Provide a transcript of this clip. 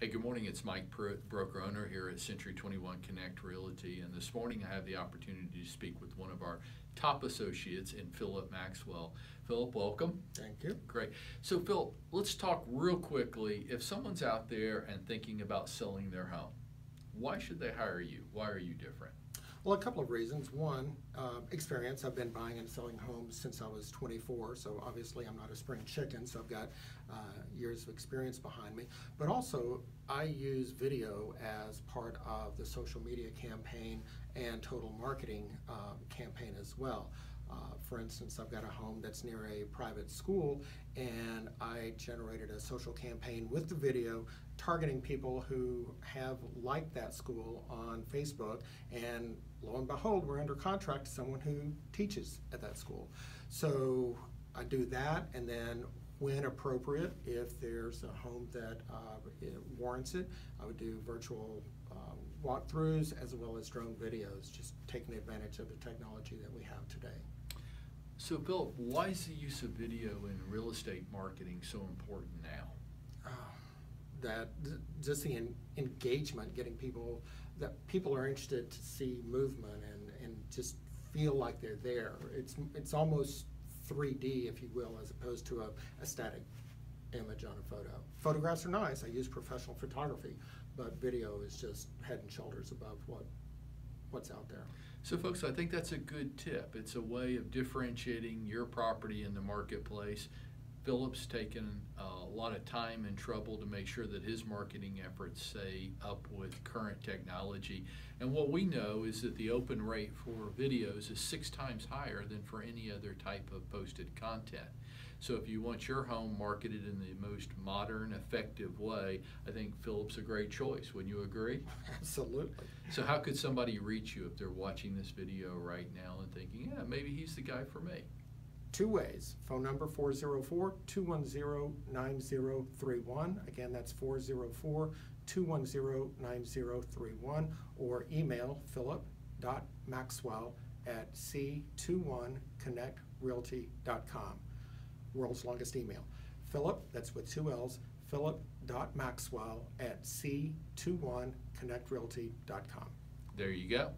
Hey, good morning. It's Mike Pruitt, broker owner here at Century 21 Connect Realty. And this morning I have the opportunity to speak with one of our top associates in Phillip Maxwell. Phillip, welcome. Thank you. Great. So, Phil, let's talk real quickly. If someone's out there and thinking about selling their home, why should they hire you? Why are you different? Well, a couple of reasons. One, uh, experience. I've been buying and selling homes since I was 24, so obviously I'm not a spring chicken, so I've got uh, years of experience behind me. But also, I use video as part of the social media campaign and total marketing uh, campaign as well. Uh, for instance, I've got a home that's near a private school, and I generated a social campaign with the video targeting people who have liked that school on Facebook. And lo and behold, we're under contract to someone who teaches at that school. So I do that, and then when appropriate, if there's a home that uh, it warrants it, I would do virtual um, walkthroughs as well as drone videos, just taking advantage of the technology that we have today. So, Phillip, why is the use of video in real estate marketing so important now? Uh, that just the en- engagement, getting people that people are interested to see movement and, and just feel like they're there. It's it's almost 3D, if you will, as opposed to a, a static image on a photo. Photographs are nice. I use professional photography, but video is just head and shoulders above what what's out there. So, folks, I think that's a good tip. It's a way of differentiating your property in the marketplace. Phillip's taken uh, a lot of time and trouble to make sure that his marketing efforts stay up with current technology. And what we know is that the open rate for videos is six times higher than for any other type of posted content. So if you want your home marketed in the most modern, effective way, I think Phillip's a great choice. Wouldn't you agree? Absolutely. So how could somebody reach you if they're watching this video right now and thinking, yeah, maybe he's the guy for me? Two ways. Phone number 404 210 9031. Again, that's 404 210 9031. Or email phillip.maxwell at c21connectrealty.com world's longest email. Phillip, that's with two L's, phillip.maxwell at c21connectrealty.com. There you go.